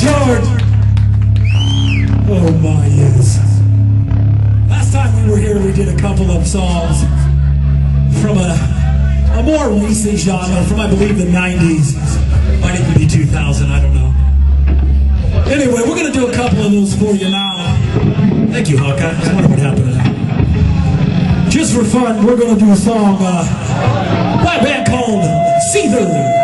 George. Oh my yes. Last time we were here, we did a couple of songs from a, a more recent genre, from I believe the 90s. Might even be 2000, I don't know. Anyway, we're gonna do a couple of those for you now. Thank you, Hawkeye. I just wonder what happened to that. Just for fun, we're gonna do a song uh, by a band called Seether.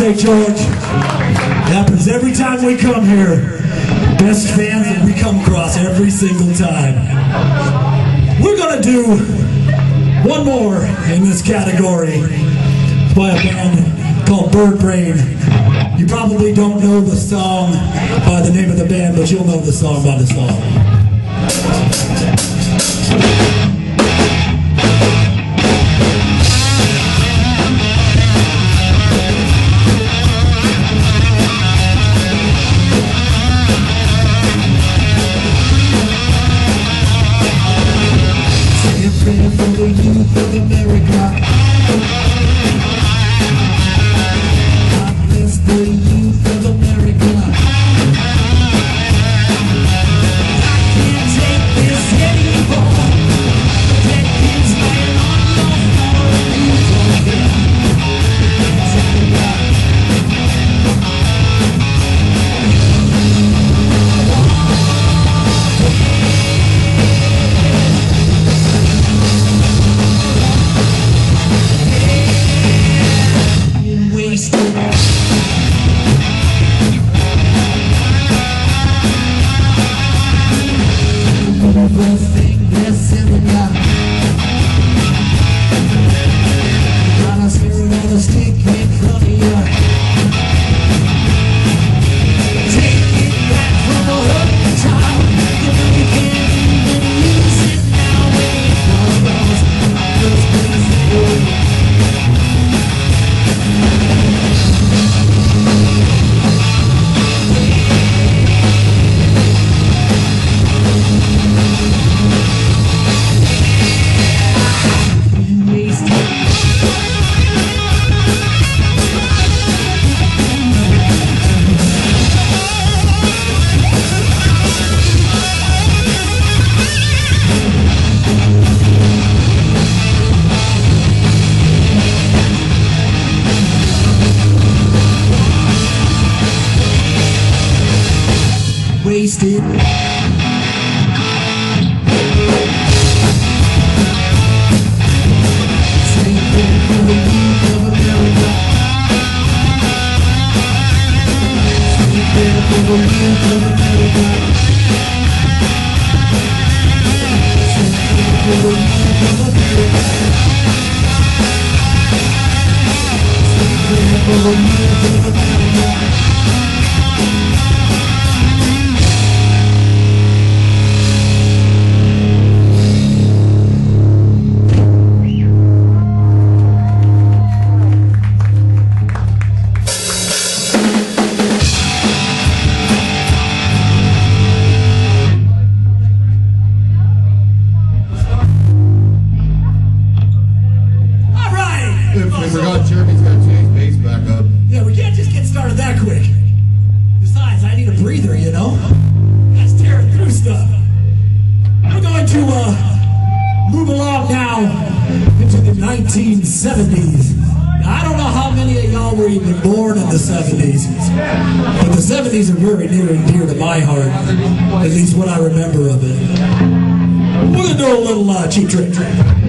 St. George. It happens every time we come here. Best fans that we come across every single time. We're going to do one more in this category by a band called Bird Brain. You probably don't know the song by the name of the band, but you'll know the song by the song. Thank you. least what I remember of it. We're going to do a little uh, cheap trick.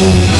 Oh.